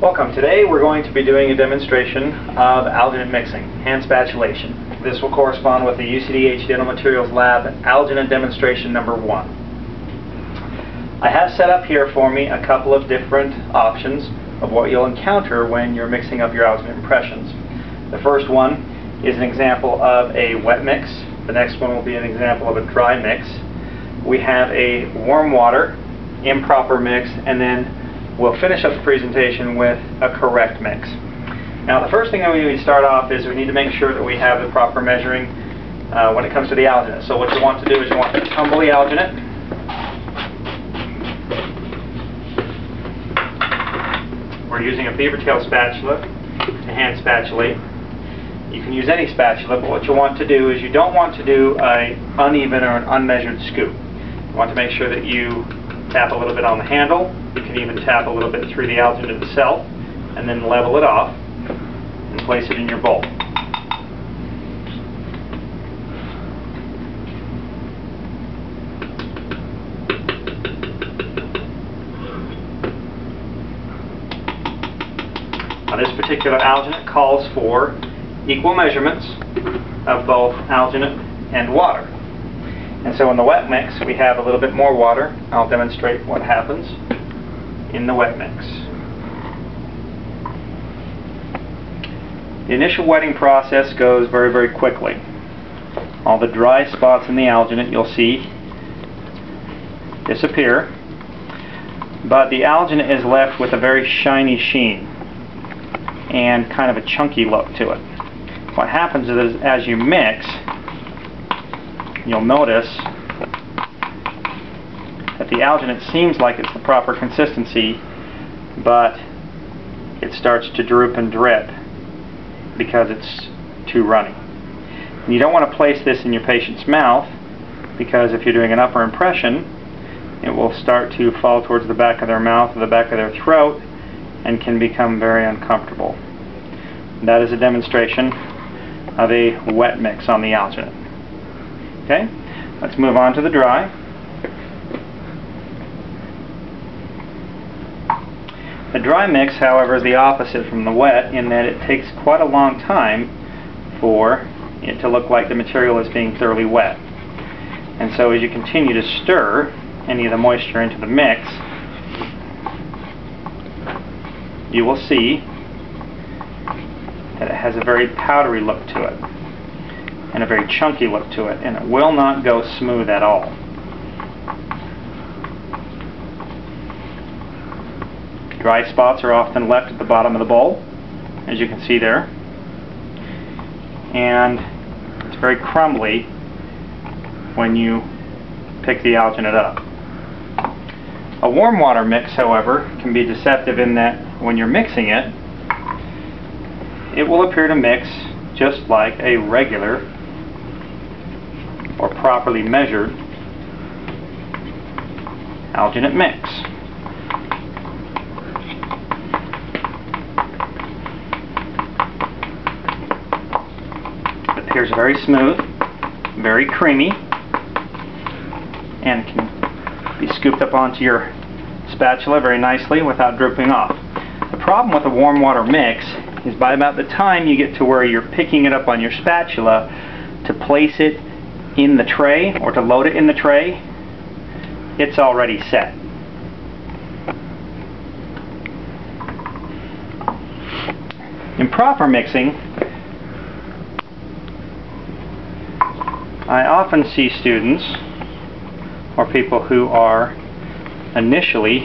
Welcome. Today we're going to be doing a demonstration of alginate mixing, hand spatulation. This will correspond with the UCDH Dental Materials Lab alginate demonstration number one. I have set up here for me a couple of different options of what you'll encounter when you're mixing up your alginate impressions. The first one is an example of a wet mix. The next one will be an example of a dry mix. We have a warm water, improper mix, and then we'll finish up the presentation with a correct mix. Now the first thing that we need to start off is we need to make sure that we have the proper measuring uh, when it comes to the alginate. So what you want to do is you want to tumble the alginate. We're using a beaver tail spatula to hand spatulate. You can use any spatula, but what you want to do is you don't want to do an uneven or an unmeasured scoop. You want to make sure that you tap a little bit on the handle. Can even tap a little bit through the alginate itself and then level it off and place it in your bowl. Now this particular alginate calls for equal measurements of both alginate and water. And so in the wet mix, we have a little bit more water. I'll demonstrate what happens in the wet mix. The initial wetting process goes very, very quickly. All the dry spots in the alginate you'll see disappear, but the alginate is left with a very shiny sheen and kind of a chunky look to it. What happens is as you mix, you'll notice that the alginate seems like it's the proper consistency, but it starts to droop and drip because it's too runny. And you don't want to place this in your patient's mouth because if you're doing an upper impression, it will start to fall towards the back of their mouth or the back of their throat and can become very uncomfortable. That is a demonstration of a wet mix on the alginate. Okay, let's move on to the dry. The dry mix, however, is the opposite from the wet in that it takes quite a long time for it to look like the material is being thoroughly wet. And so as you continue to stir any of the moisture into the mix, you will see that it has a very powdery look to it and a very chunky look to it, and it will not go smooth at all. Dry spots are often left at the bottom of the bowl, as you can see there, and it's very crumbly when you pick the alginate up. A warm water mix, however, can be deceptive in that when you're mixing it, it will appear to mix just like a regular or properly measured alginate mix. It appears very smooth, very creamy, and can be scooped up onto your spatula very nicely without dripping off. The problem with a warm water mix is by about the time you get to where you're picking it up on your spatula to place it in the tray or to load it in the tray, it's already set. Improper mixing, I often see students or people who are initially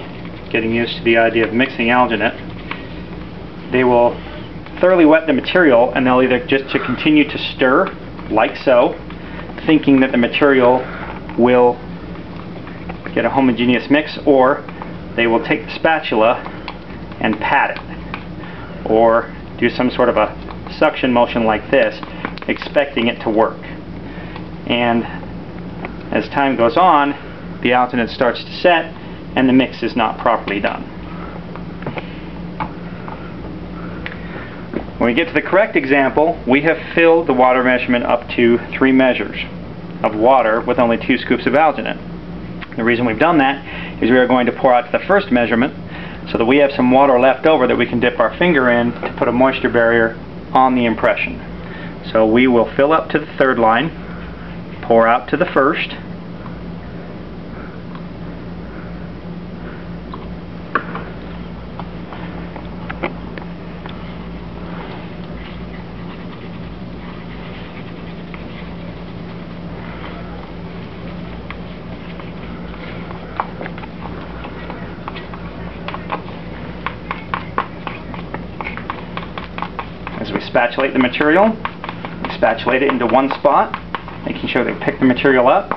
getting used to the idea of mixing alginate, they will thoroughly wet the material and they'll either just to continue to stir like so thinking that the material will get a homogeneous mix or they will take the spatula and pat it or do some sort of a suction motion like this expecting it to work and as time goes on the alginate starts to set and the mix is not properly done. When we get to the correct example, we have filled the water measurement up to three measures of water with only two scoops of alginate. The reason we've done that is we are going to pour out to the first measurement so that we have some water left over that we can dip our finger in to put a moisture barrier on the impression. So we will fill up to the third line, pour out to the first, As we spatulate the material, we spatulate it into one spot, making sure they pick the material up.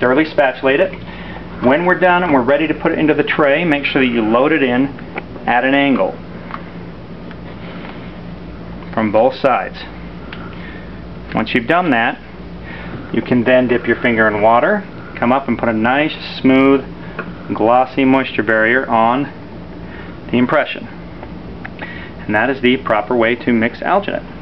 Thoroughly spatulate it. When we're done and we're ready to put it into the tray, make sure that you load it in at an angle from both sides. Once you've done that, you can then dip your finger in water, come up and put a nice, smooth, glossy moisture barrier on the impression. And that is the proper way to mix alginate.